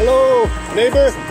Hello, neighbor.